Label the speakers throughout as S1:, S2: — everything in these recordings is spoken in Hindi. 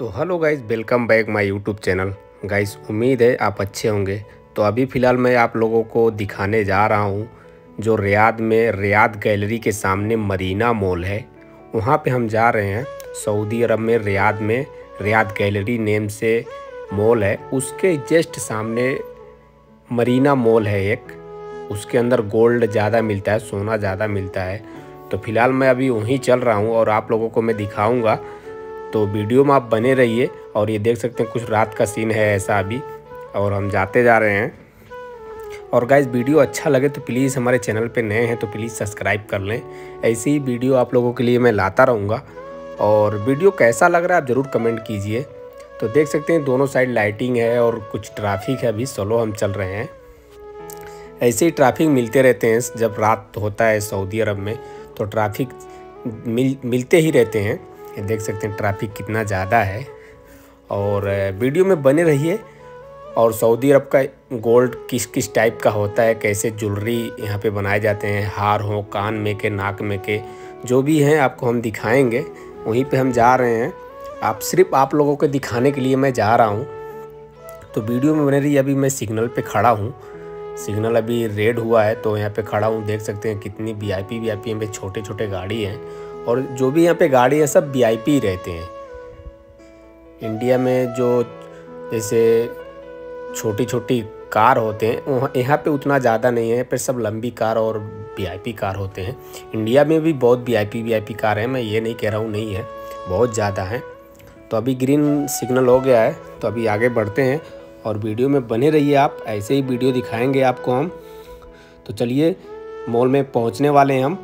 S1: तो hello guys, welcome back my YouTube channel. Guys, उम्मीद है आप अच्छे होंगे। तो अभी फ़िलहाल मैं आप लोगों को दिखाने जा रहा हूँ, जो रियाद में रियाद गैलरी के सामने मरीना मॉल है। वहाँ पे हम जा रहे हैं, सऊदी अरब में रियाद में। रियाद गैलरी नेम से मॉल है। उसके जस्ट सामने मरीना मॉल है एक। उसके अंदर गोल्ड ज़्यादा मिलता है, सोना ज़्यादा मिलता है। तो फ़िलहाल मैं अभी वहीं चल रहा हूँ और आप लोगों को मैं दिखाऊँगा तो वीडियो में आप बने रहिए और ये देख सकते हैं कुछ रात का सीन है ऐसा अभी। और हम जाते जा रहे हैं। और गाइज़ वीडियो अच्छा लगे तो प्लीज़ हमारे चैनल पे नए हैं तो प्लीज़ सब्सक्राइब कर लें। ऐसी ही वीडियो आप लोगों के लिए मैं लाता रहूँगा। और वीडियो कैसा लग रहा है आप ज़रूर कमेंट कीजिए। तो देख सकते हैं दोनों साइड लाइटिंग है और कुछ ट्रैफ़िक है अभी सोलो हम चल रहे हैं। ऐसे ही ट्रैफ़िक मिलते रहते हैं जब रात होता है सऊदी अरब में तो ट्रैफ़िक मिल, मिलते ही रहते हैं। ये देख सकते हैं ट्रैफ़िक कितना ज़्यादा है। और वीडियो में बने रहिए। और सऊदी अरब का गोल्ड किस किस टाइप का होता है, कैसे ज्वेलरी यहाँ पे बनाए जाते हैं, हार हो, कान में के नाक में के जो भी हैं, आपको हम दिखाएँगे। वहीं पे हम जा रहे हैं। आप सिर्फ़ आप लोगों को दिखाने के लिए मैं जा रहा हूँ। तो वीडियो में बने रही अभी मैं सिग्नल पे खड़ा हूँ। सिग्नल अभी रेड हुआ है तो यहाँ पे खड़ा हूँ। देख सकते हैं कितनी V I P V I P पे छोटे छोटे गाड़ी हैं। और जो भी यहाँ पे गाड़ी है, सब वी आई पी रहते हैं। इंडिया में जो जैसे छोटी छोटी कार होते हैं, वहाँ, यहाँ पे उतना ज़्यादा नहीं है, पर सब लंबी कार और वी कार होते हैं। इंडिया में भी बहुत वी आई पी कार है, मैं ये नहीं कह रहा हूँ नहीं है, बहुत ज़्यादा है। तो अभी ग्रीन सिग्नल हो गया है तो अभी आगे बढ़ते हैं और वीडियो में बने रहिए आप, ऐसे ही वीडियो दिखाएँगे आपको हम। तो चलिए मॉल में पहुँचने वाले हैं हम।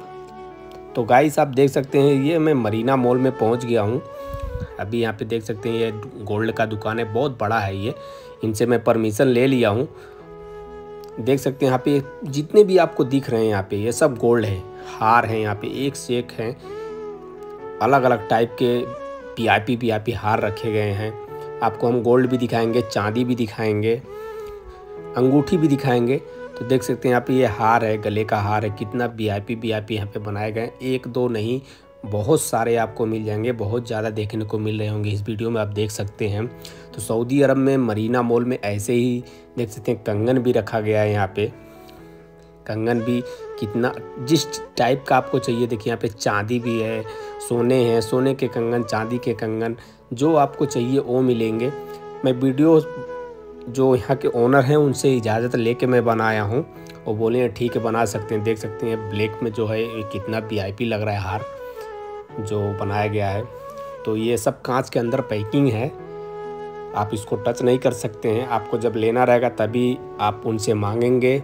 S1: तो गाइस आप देख सकते हैं, ये मैं मरीना मॉल में पहुँच गया हूँ। अभी यहाँ पे देख सकते हैं, ये गोल्ड का दुकान है, बहुत बड़ा है ये। इनसे मैं परमिशन ले लिया हूँ। देख सकते हैं, यहाँ पे जितने भी आपको दिख रहे हैं यहाँ पे, ये सब गोल्ड है। हार हैं यहाँ पे, एक से एक हैं अलग अलग टाइप के पी आई हार रखे गए हैं। आपको हम गोल्ड भी दिखाएँगे, चांदी भी दिखाएँगे, अंगूठी भी दिखाएँगे। तो देख सकते हैं यहाँ पे ये हार है, गले का हार है, कितना V I P V I P यहाँ पे बनाए गए एक, दो नहीं, बहुत सारे आपको मिल जाएँगे, बहुत ज़्यादा देखने को मिल रहे होंगे इस वीडियो में, आप देख सकते हैं। तो सऊदी अरब में, मरीना मॉल में ऐसे ही देख सकते हैं, कंगन भी रखा गया है यहाँ पे। कंगन भी कितना, जिस टाइप का आपको चाहिए, देखिए यहाँ पे चांदी भी है, सोने हैं, सोने के कंगन, चांदी के कंगन, जो आपको चाहिए वो मिलेंगे। मैं वीडियो जो यहाँ के ओनर हैं, उनसे इजाज़त लेके मैं बनाया हूँ। और बोले हैं, ठीक है, बना सकते हैं, देख सकते हैं, ब्लैक में जो है कितना वी लग रहा है हार, जो बनाया गया है। तो ये सब कांच के अंदर पैकिंग है। आप इसको टच नहीं कर सकते हैं। आपको जब लेना रहेगा, तभी आप उनसे मांगेंगे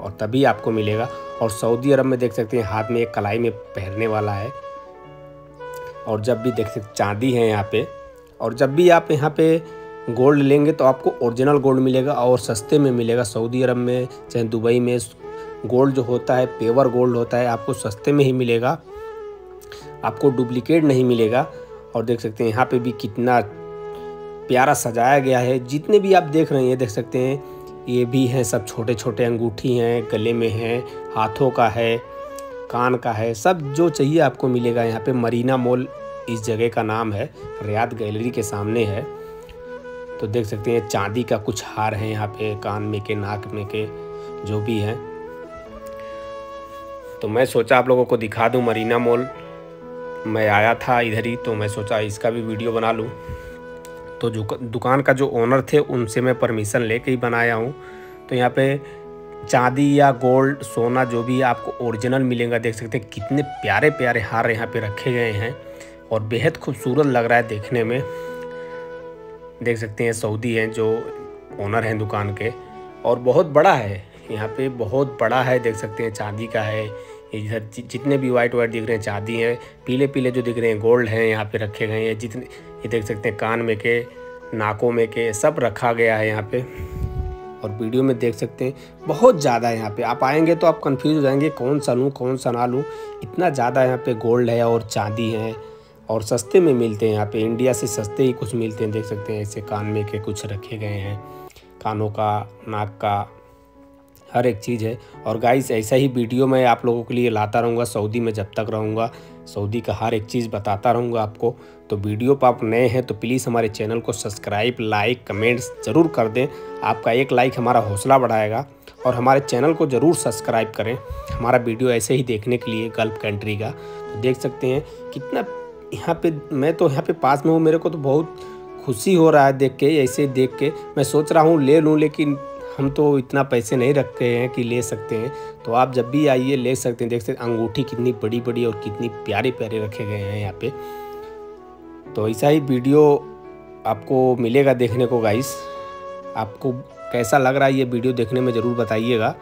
S1: और तभी आपको मिलेगा। और सऊदी अरब में देख सकते हैं, हाथ में एक कलाई में पहनने वाला है। और जब भी देख सकते, चांदी है यहाँ पे। और जब भी आप यहाँ पे गोल्ड लेंगे तो आपको ओरिजिनल गोल्ड मिलेगा और सस्ते में मिलेगा, सऊदी अरब में, चाहे दुबई में। गोल्ड जो होता है पेवर गोल्ड होता है, आपको सस्ते में ही मिलेगा। आपको डुप्लीकेट नहीं मिलेगा। और देख सकते हैं, यहाँ पे भी कितना प्यारा सजाया गया है। जितने भी आप देख रहे हैं देख सकते हैं, ये भी हैं, सब छोटे छोटे अंगूठी हैं, गले में हैं, हाथों का है, कान का है, सब जो चाहिए आपको मिलेगा। यहाँ पे मरीना मॉल इस जगह का नाम है, रियाद गैलरी के सामने है। तो देख सकते हैं, चांदी का कुछ हार है यहाँ पे, कान में के, नाक में के, जो भी है। तो मैं सोचा आप लोगों को दिखा दूँ मरीना मॉल। मैं आया था इधर ही तो मैं सोचा इसका भी वीडियो बना लूँ। तो जो दुकान का जो ओनर थे, उनसे मैं परमिशन लेके ही बनाया हूँ। तो यहाँ पे चांदी या गोल्ड सोना, जो भी आपको ओरिजिनल मिलेगा, देख सकते हैं कितने प्यारे प्यारे हार यहाँ पे रखे गए हैं। और बेहद खूबसूरत लग रहा है देखने में। देख सकते हैं, सऊदी हैं जो ओनर हैं दुकान के, और बहुत बड़ा है। यहाँ पे बहुत बड़ा है, देख सकते हैं, चांदी का है। इधर जितने भी वाइट वाइट दिख रहे हैं, चांदी हैं, पीले पीले जो दिख रहे हैं गोल्ड हैं यहाँ पे रखे गए हैं। जितने, ये देख सकते हैं, कान में के, नाकों में के, सब रखा गया है यहाँ पे। और वीडियो में देख सकते हैं, बहुत ज़्यादा है यहाँ पे। आप आएँगे तो आप कंफ्यूज हो जाएँगे, कौन सा लूँ, कौन सा ना लूँ। इतना ज़्यादा यहाँ पे गोल्ड है और चांदी है। और सस्ते में मिलते हैं। यहाँ पे इंडिया से सस्ते ही कुछ मिलते हैं, देख सकते हैं। ऐसे कान में के कुछ रखे गए हैं। कानों का, नाक का, हर एक चीज़ है। और गाइस ऐसा ही वीडियो मैं आप लोगों के लिए लाता रहूँगा। सऊदी में जब तक रहूँगा, सऊदी का हर एक चीज़ बताता रहूँगा आपको। तो वीडियो पर आप नए हैं तो प्लीज़ हमारे चैनल को सब्सक्राइब लाइक कमेंट्स ज़रूर कर दें। आपका एक लाइक हमारा हौसला बढ़ाएगा। और हमारे चैनल को ज़रूर सब्सक्राइब करें। हमारा वीडियो ऐसे ही देखने के लिए गल्फ़ कंट्री का। तो देख सकते हैं, कितना यहाँ पे, मैं तो यहाँ पे पास में हूँ, मेरे को तो बहुत खुशी हो रहा है देख के, ऐसे देख के। मैं सोच रहा हूँ ले लूँ, लेकिन हम तो इतना पैसे नहीं रखते हैं कि ले सकते हैं। तो आप जब भी आइए, ले सकते हैं। देख सकते अंगूठी कितनी बड़ी बड़ी और कितनी प्यारे प्यारे रखे गए हैं यहाँ पे। तो ऐसा ही वीडियो आपको मिलेगा देखने को गाइस आपको कैसा लग रहा है ये वीडियो देखने में, ज़रूर बताइएगा।